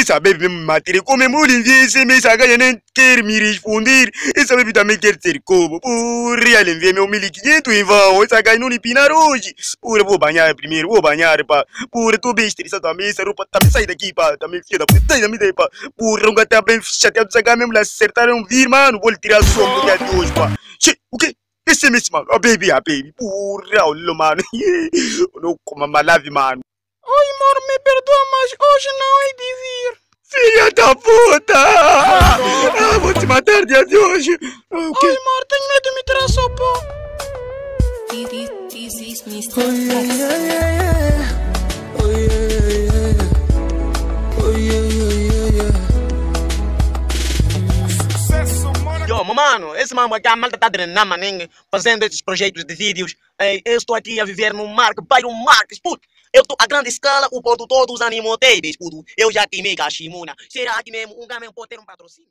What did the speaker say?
Essa baby mesmo me matou. Como eu lhe enviei me essa gaja nem quer me responder. Essa baby também quer ser como. Porra, ela envia meu 1500 em vão. Essa gaja não lhe pinar hoje. Porra, vou banhar primeiro, banhar, pá. Porra, tô bem estressado também. Também sai daqui, pá. Também filha da puta, sai daqui, pá. Porra, um gato bem chateado. Gaja mesmo, lá acertaram vir, mano. Vou tirar som do dia de hoje, pá. Che, o? Esse mesmo, mano. Oh, baby, ah, baby. Porra, olha, mano. Não como uma lave, mano. Oi, amor, me perdoa, mas hoje não hoje. O Oi, quê? amor, tenho medo de me tirar sopó. This is Mr. Oh yeah, yeah, yeah, yeah. Oh yeah, yeah, yeah. Oh yeah, yeah, yeah, yeah. Yo, mano, esse mano aqui, a malta tá treinando, maninho, fazendo esses projetos de vídeos. Ei, eu estou aqui a viver no Marco, bairro Marcos, puto. Eu estou a grande escala, o ponto todos animoteiros, puto. Eu já queimei Kashimuna. Será que mesmo um gamen pode ter um patrocínio?